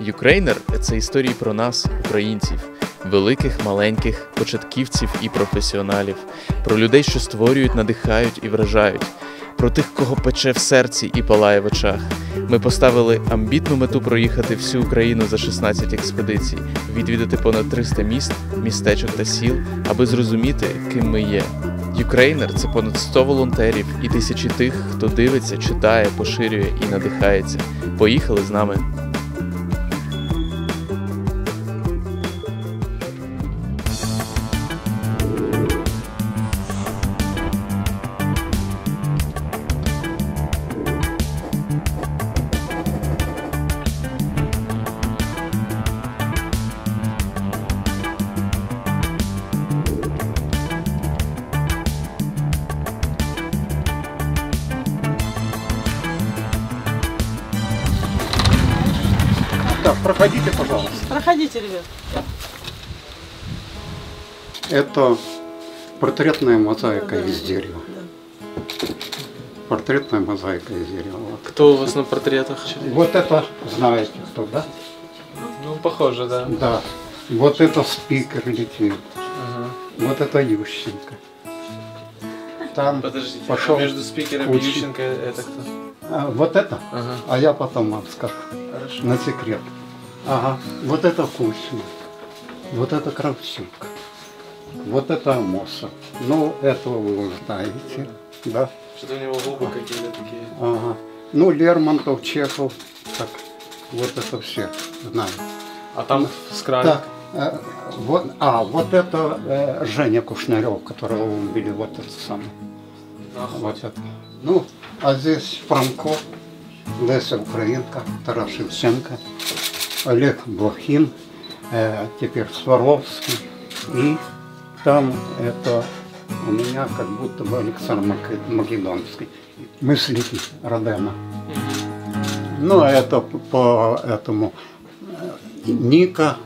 Юкрейнер це історії про нас, українців, великих, маленьких, початківців і професіоналів, про людей, що створюють, надихають і вражають, про тих, кого пече в серці і палає в очах. Ми поставили амбітну мету проїхати всю Україну за 16 експедицій, відвідати понад 300 міст, містечок та сіл, аби зрозуміти, ким ми є. Юкрейнер це понад 100 волонтерів і тисячі тих, хто дивиться, читає, поширює і надихається. Поїхали з нами. Проходите, пожалуйста. Проходите, ребят. Это портретная мозаика из дерева. Портретная мозаика из дерева. Кто у вас на портретах? Вот это знаете кто, да? Ну, похоже, да. Да. Вот это спикер летит. Ага. Вот это Ющенко. Там Подождите, пошел. а между спикером и Ющенко это кто? А, вот это? Ага, А я потом вам скажу. хорошо. На секрет. Ага. Вот это Кузьма. Вот это Кравчук. Вот это Амоса. Ну, этого вы уже знаете. Да. Что-то у него губы какие-то такие. Ага. Ну, Лермонтов, Чехов. Так. Вот это все знают. А там с краю. Так. э, вот, а, вот это э, Женя Кушнарев, которого убили, вот это самое. На Вот это. Ну, а здесь Франко, Леся Украинка, Тарас Шевченко, Олег Блохин, э, теперь Сваровский. И там это у меня как будто бы Александр Македонский, мыслитель Родена. Ну, а это по- по этому э, Ника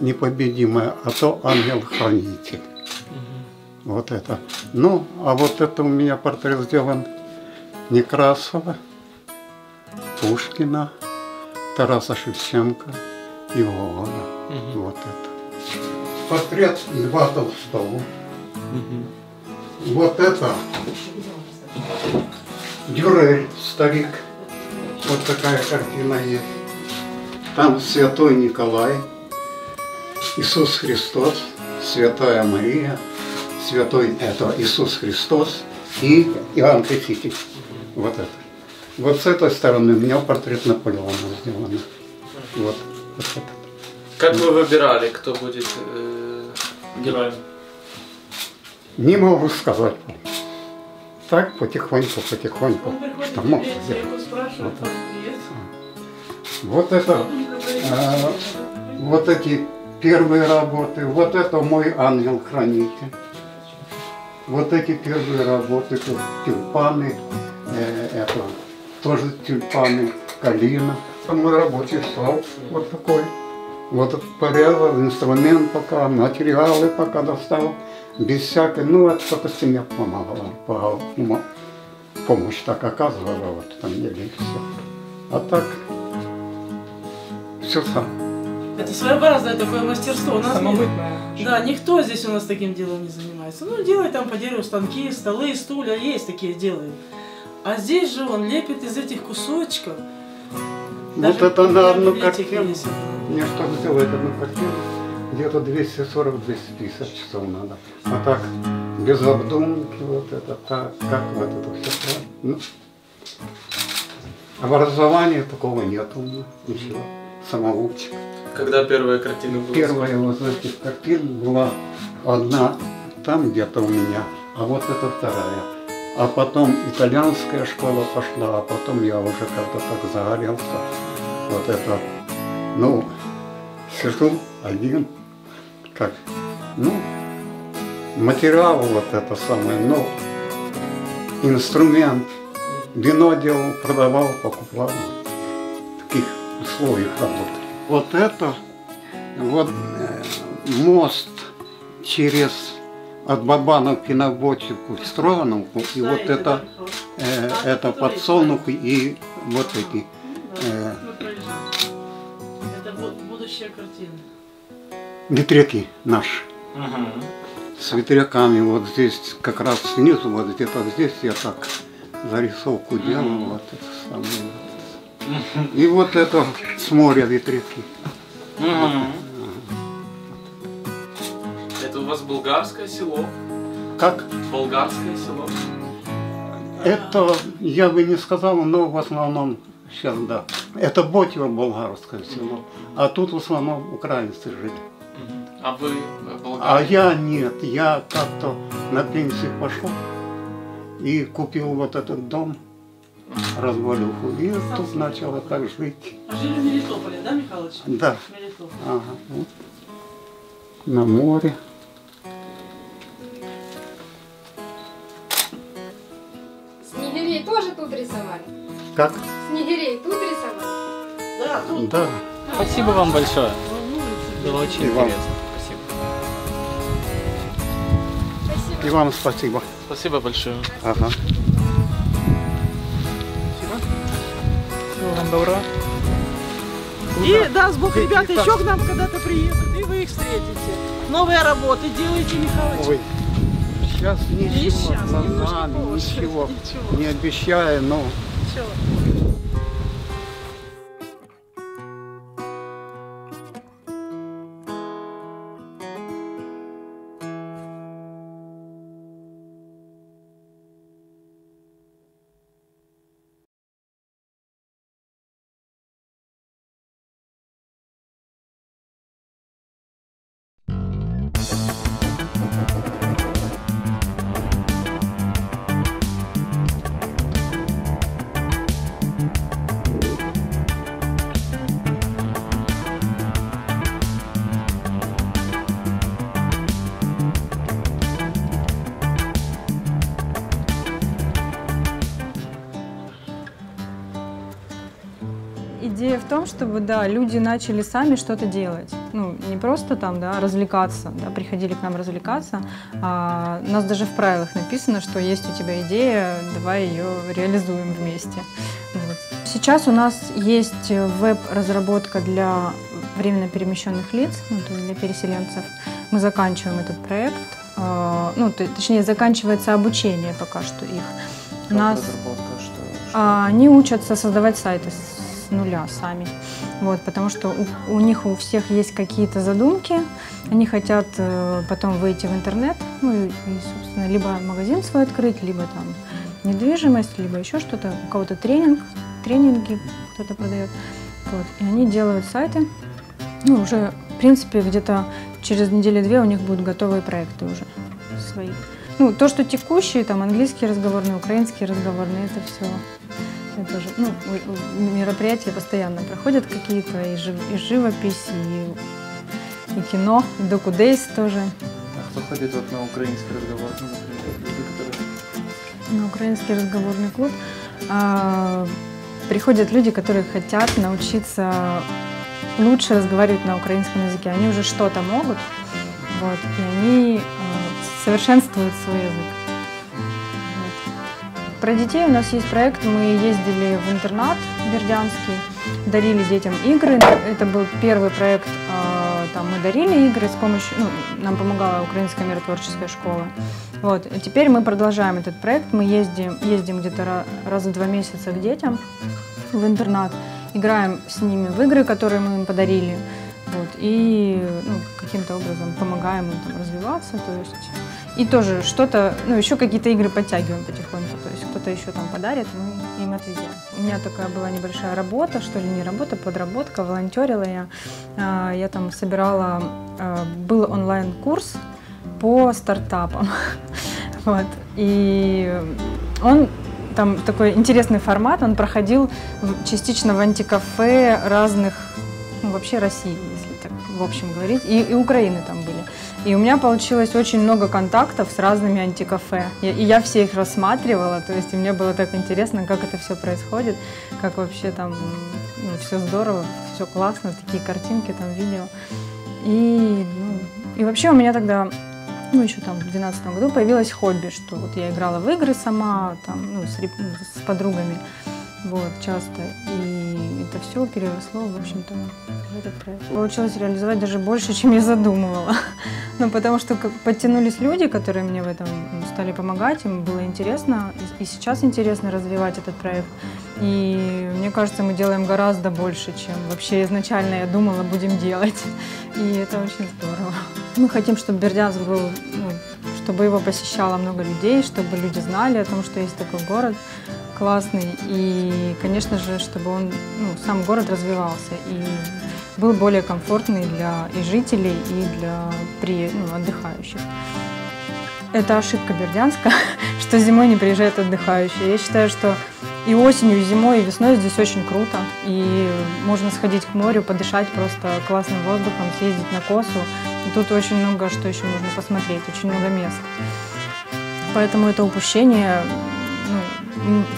непобедимая, а то ангел-хранитель. Вот это. Ну, а вот это у меня портрет сделан Некрасова, Пушкина, Тараса Шевченко и Гоголя. Мгм. Вот это. Портрет Льва Толстого. Мгм. Вот это Дюрель, старик. Вот такая картина есть. Там Святой Николай, Иисус Христос, Святая Мария, Святой это Иисус Христос и Иоанн Креститель. Вот это. Вот с этой стороны у меня портрет Наполеона сделан. Вот, вот. Как вы выбирали, кто будет э, героем? Не могу сказать. Так, потихоньку, потихоньку. Что мог сделать. Вот так. Вот это, э, вот эти первые работы, вот это мой ангел-хранитель. Вот эти первые работы, тюльпаны, э, это тоже тюльпаны, калина. Мой рабочий стол, вот такой. Вот порезал, инструмент пока, материалы пока достал, без всякой, ну это только семья помогала, по- ну, помощь так оказывала, вот там еле и все. А так, все сам. Это своеобразное такое мастерство. У нас не- Самобытное. Да, никто здесь у нас таким делом не занимается. Ну, делает там по дереву станки, столы, стулья, есть такие делают. А здесь же он лепит из этих кусочков. Вот это на одну картину. Мне чтобы сделать одну картину, где-то 240-250 часов надо. А так, без обдумки, вот это так, как вот это все. Ну, образования такого нет у меня, ничего. Самоучка. Когда первая картина была? Первая вот из этих картин была одна там где-то у меня, а вот это вторая. А потом итальянская школа пошла, а потом я уже как-то так загорелся. Вот это, ну, сижу один, как, ну, материал вот это самое, ну, инструмент, вино делал, продавал, покупал. Таких условиях работал. Вот это, вот э, мост через от Бабановки на Бочевку в Строгановку, и вот это, э, это подсолнух и вот эти э, Следующая картина. Ветряки наши. Мгм. С ветряками вот здесь, как раз снизу, вот где-то здесь я так зарисовку делал, вот это самое. И вот это с моря ветряки. Мгм. Вас болгарское село? Как? Болгарское село? Это я бы не сказал, но в основном сейчас да. Это Ботьево болгарское село, а тут в основном украинцы жили. А вы э, А болгар? я нет, я как-то на пенсию пошел и купил вот этот дом, развалюху, и тут начал так жить. А жили в Мелитополе, да, Михалыч? Да, Мелитополь. ага, вот. на море. Как? Снегирей тут рисовали? Да, тут Да, Спасибо вам большое. Было очень И интересно. Спасибо. Спасибо. и вам спасибо. Спасибо большое. Ага. Всего вам доброго. И даст Бог, ребята, еще к нам когда-то приедут, и вы их встретите. Новые работы делаете, Михалыч. Ой, сейчас ничего, щас, за нами, ничего. Ничего. Не обещаю, но Ничего. Идея в том, чтобы, да, люди начали сами что-то делать. Ну, не просто там, да, развлекаться, да, приходили к нам развлекаться. А у нас даже в правилах написано, что есть у тебя идея, давай ее реализуем вместе. Вот. Сейчас у нас есть веб-разработка для временно перемещенных лиц, ну, то есть для переселенцев. Мы заканчиваем этот проект. А, Ну, то- точнее, заканчивается обучение пока что их. У нас Разработка, что, а, они учатся создавать сайты с нуля сами. Вот, потому что у, у них у всех есть какие-то задумки, они хотят э, потом выйти в интернет, ну и, и, собственно, либо магазин свой открыть, либо там недвижимость, либо еще что-то, у кого-то тренинг, тренинги кто-то продает. Вот, и они делают сайты, ну, уже, в принципе, где-то через недели-две у них будут готовые проекты уже свои. Ну, то, что текущие, там, английский разговорный, украинский разговорный, это все это же, ну, мероприятия постоянно проходят какие-то, и, жив- и живопись, и, и кино, и докудейс тоже. А кто ходит вот на украинский разговор? Ну, которые... на украинский разговорный клуб а, приходят люди, которые хотят научиться лучше разговаривать на украинском языке. Они уже что-то могут, вот, и они а, совершенствуют свой язык. Про детей у нас есть проект. Мы ездили в интернат Бердянский, дарили детям игры. Это был первый проект. а, Там мы дарили игры с помощью, ну, нам помогала Украинская миротворческая школа. Вот. Теперь мы продолжаем этот проект. Мы ездим, ездим где-то ра- раз в два месяца к детям в интернат, играем с ними в игры, которые мы им подарили. Вот, и ну, каким-то образом помогаем им там развиваться. То есть, и тоже что-то, ну, еще какие-то игры подтягиваем потихоньку. Кто-то еще там подарит, мы им отвезем. У меня такая была небольшая работа, что ли, не работа, подработка, волонтерила я. А, Я там собирала, а, был онлайн-курс по стартапам. Вот. И он там такой интересный формат, он проходил частично в антикафе разных, ну, вообще России, если так в общем говорить, и, и Украины там. И у меня получилось очень много контактов с разными антикафе. И я все их рассматривала, то есть и мне было так интересно, как это все происходит, как вообще там все здорово, все классно, такие картинки, там видео. И, ну, и вообще у меня тогда ну, еще там в 2012 году появилось хобби, что вот я играла в игры сама, там, ну, с, ну, с подругами, вот, часто. И это все переросло, в общем-то, в этот проект. Получилось реализовать даже больше, чем я задумывала. Ну, потому что как подтянулись люди, которые мне в этом стали помогать, им было интересно, и, и сейчас интересно развивать этот проект. И мне кажется, мы делаем гораздо больше, чем вообще изначально я думала будем делать. И это очень здорово. Мы хотим, чтобы Бердянск был, ну, чтобы его посещало много людей, чтобы люди знали о том, что есть такой город классный. И, конечно же, чтобы он, ну, сам город развивался и был более комфортный для и жителей, и для при, ну, отдыхающих. Это ошибка Бердянска, что зимой не приезжают отдыхающие. Я считаю, что и осенью, и зимой, и весной здесь очень круто. И можно сходить к морю, подышать просто классным воздухом, съездить на косу. И тут очень много что еще можно посмотреть, очень много мест. Поэтому это упущение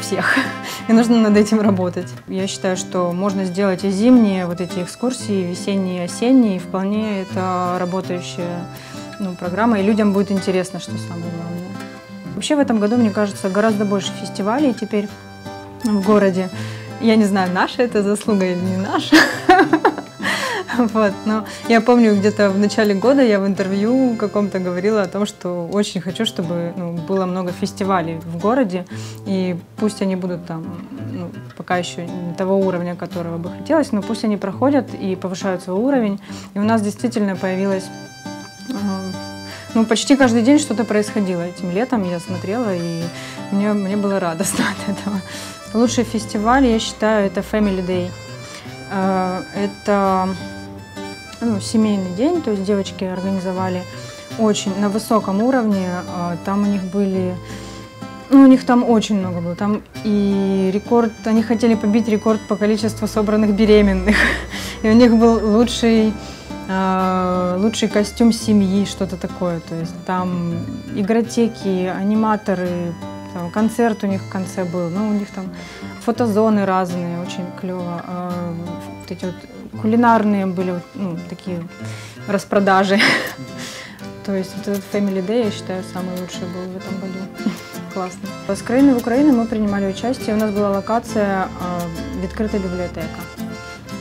всех. И нужно над этим работать. Я считаю, что можно сделать и зимние вот эти экскурсии, весенние, осенние. Вполне это работающая ну, программа, и людям будет интересно, что самое главное. Вообще в этом году, мне кажется, гораздо больше фестивалей теперь в городе. Я не знаю, наша это заслуга или не наша. Вот, но я помню, где-то в начале года я в интервью каком-то говорила о том, что очень хочу, чтобы ну, было много фестивалей в городе, и пусть они будут там, ну, пока еще не того уровня, которого бы хотелось, но пусть они проходят и повышают свой уровень. И у нас действительно появилась ну, почти каждый день что-то происходило этим летом. Я смотрела, и мне, мне было радостно от этого. Лучший фестиваль, я считаю, это Family Day. Э, это ну, семейный день, то есть девочки организовали очень на высоком уровне. Э, там у них были ну, у них там очень много было. Там и рекорд, они хотели побить рекорд по количеству собранных беременных. И у них был лучший Э, лучший костюм семьи, что-то такое. То есть там игротеки, аниматоры, там, концерт у них в конце был, ну, у них там фотозоны разные, очень клево. А, вот эти вот кулинарные были, ну, такие распродажи. То есть вот этот Family Day, я считаю, самый лучший был в этом году. Классно. С краины в Украину мы принимали участие. У нас была локация э, «Открытая библиотека».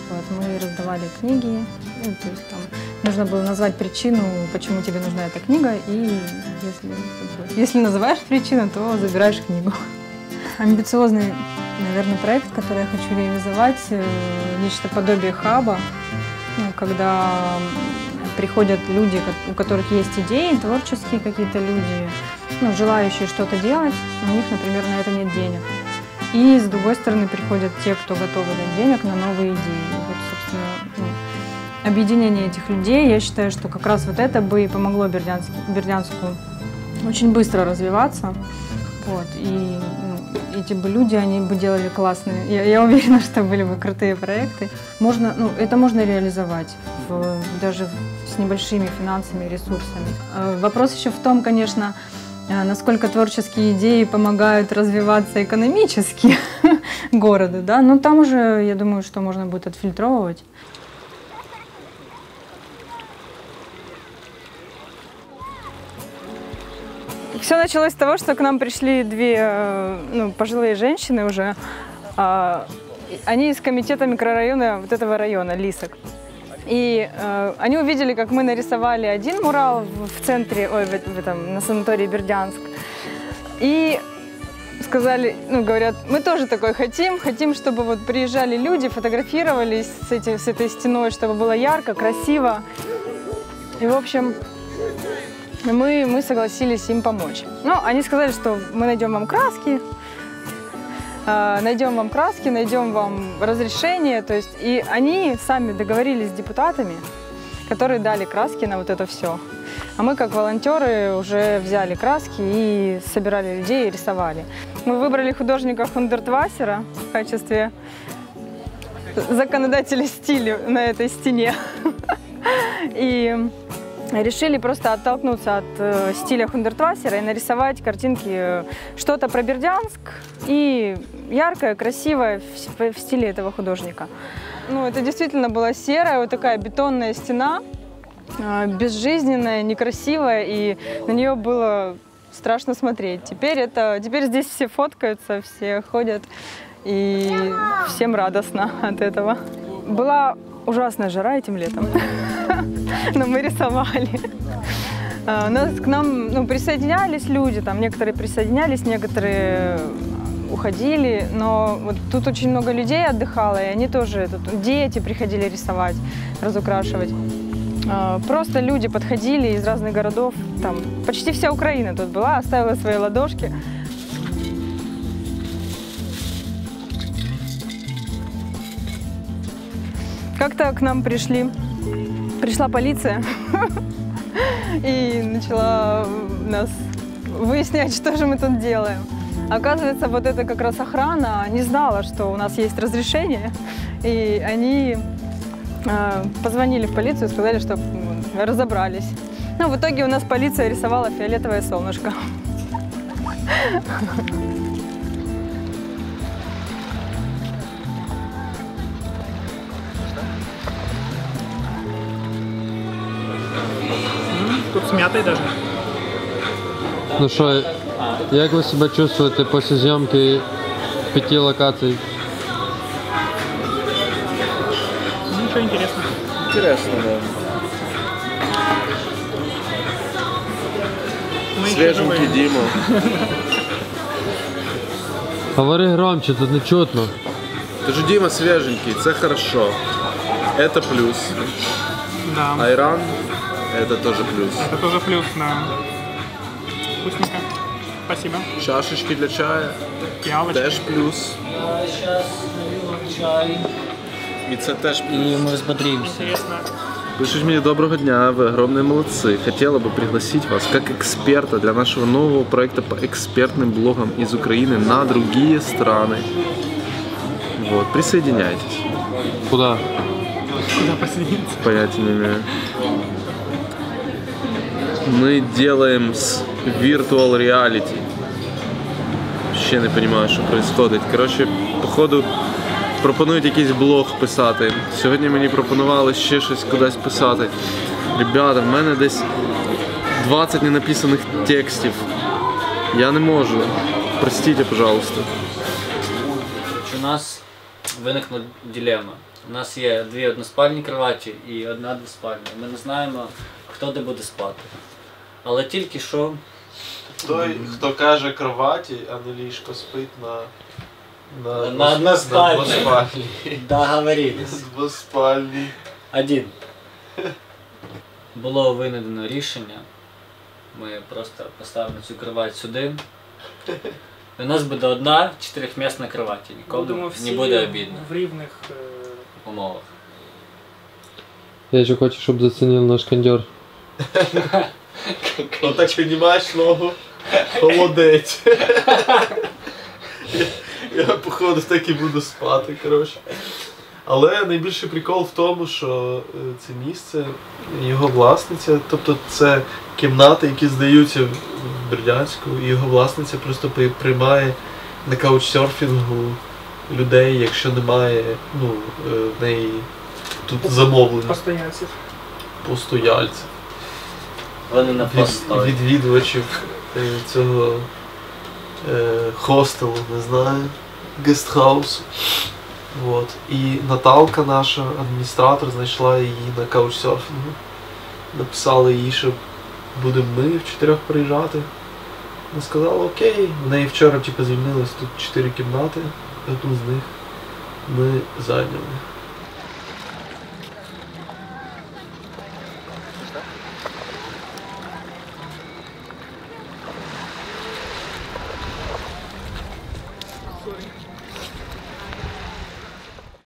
Вот, мы раздавали книги, ну, то есть там нужно было назвать причину, почему тебе нужна эта книга, и если, если называешь причину, то забираешь книгу. Амбициозный, наверное, проект, который я хочу реализовать, э, нечто подобие хаба, ну, когда приходят люди, у которых есть идеи, творческие какие-то люди, ну, желающие что-то делать, у них, например, на это нет денег. И с другой стороны приходят те, кто готовы дать денег на новые идеи. Вот, собственно, ну, объединение этих людей, я считаю, что как раз вот это бы и помогло Бердянску, очень быстро развиваться. Вот, и эти бы люди, они бы делали классные. Я, я уверена, что были бы крутые проекты. Можно, ну, это можно реализовать в, даже с небольшими финансами и ресурсами. А вопрос еще в том, конечно, а, насколько творческие идеи помогают развиваться экономически городу, да, но там уже, я думаю, что можно будет отфильтровывать. Все началось с того, что к нам пришли две э, ну, пожилые женщины уже. А, они из комитета микрорайона вот этого района, Лисок. И э, они увидели, как мы нарисовали один мурал в центре, ой, в, в этом, на санатории Бердянск. И сказали, ну, говорят, мы тоже такой хотим, хотим, чтобы вот приезжали люди, фотографировались с, этим, с этой стеной, чтобы было ярко, красиво. И, в общем, мы, мы согласились им помочь. Ну, они сказали, что мы найдем вам краски, э, найдем вам краски, найдем вам разрешение. То есть, и они сами договорились с депутатами, которые дали краски на вот это все. А мы, как волонтеры, уже взяли краски и собирали людей и рисовали. Мы выбрали художника Хундертвассера в качестве законодателя стиля на этой стене. И решили просто оттолкнуться от э, стиля Хундертвассера и нарисовать картинки, э, что-то про Бердянск и яркое, красивое в, в стиле этого художника. Ну, это действительно была серая, вот такая бетонная стена, э, безжизненная, некрасивая, и на нее было страшно смотреть. Теперь, это, теперь здесь все фоткаются, все ходят и всем радостно от этого. Была ужасная жара этим летом, но мы рисовали. А, У нас к нам ну, присоединялись люди, там некоторые присоединялись, некоторые уходили, но вот тут очень много людей отдыхало, и они тоже, тут дети приходили рисовать, разукрашивать. А, Просто люди подходили из разных городов, там почти вся Украина тут была, оставила свои ладошки. Как-то к нам пришли, пришла полиция и начала нас выяснять, что же мы тут делаем. Оказывается, вот это как раз охрана не знала, что у нас есть разрешение, и они э, позвонили в полицию сказали, что разобрались. Ну, в итоге у нас полиция рисовала фиолетовое солнышко. с мятой даже. Ну що, як ви себе чувствуєте після зйомки п'яти локацій? Ну, Ничего интересного. Інтересно, да. Мы еще Свеженький живые. Діма. Говори громче, тут не чутно. Кажу, Діма свеженький, це хорошо. Это плюс. Да. Айран это тоже плюс. Это тоже плюс, да. Вкусненько. Спасибо. Чашечки для чая Пиалочка. теж плюс. І це теж плюс. И мы взбодримся. Интересно. Пишуть мені доброго дня, вы огромные молодцы. Хотела бы пригласить вас как эксперта для нашего нового проекта по экспертным блогам из Украины на другие страны. Вот, присоединяйтесь. Куда? Куда посадиться? Понятия не имею. Мы делаем с virtual reality. Ще не понимаю, що происходит. Коротше, походу пропонують якийсь блог писати. Сьогодні мені пропонували ще щось кудись писати. Ребята, в мене десь 20 ненаписаних текстів. Я не можу. Простите, пожалуйста. У нас виникла дилема. У нас є дві односпальні кроваті і одна двоспальня. Ми не знаємо, хто де буде спати. Але тільки що Той, хто каже кроваті, а не ліжко, спить на. На, На двоспальній. договорились. Двоспальній. Один. Було винайдено рішення. Ми просто поставимо цю кровать сюди. І у нас буде одна чотирьохмісна кровать. Нікому Будемо не буде обідно в рівних е, умовах. Я ще хочу, щоб зацінив наш кондер. Ну так піднімаєш ногу. Холодець. я, я походу так і буду спати, коротше. Але найбільший прикол в тому, що е, це місце, його власниця, тобто це кімнати, які здаються в Бердянську, і його власниця просто приймає на каучсерфінгу людей, якщо немає ну, е, в неї тут замовлення постоянців. постояльців. Вони на від, відвідувачів е, цього е, хостелу, не знаю, гестхаусу. Вот. І Наталка, наша адміністратор, знайшла її на каучсерфінгу. Написала їй, що будемо ми в чотирьох приїжджати. Вона сказала, окей, в неї вчора типу, звільнилось тут чотири кімнати, одну з них ми зайняли.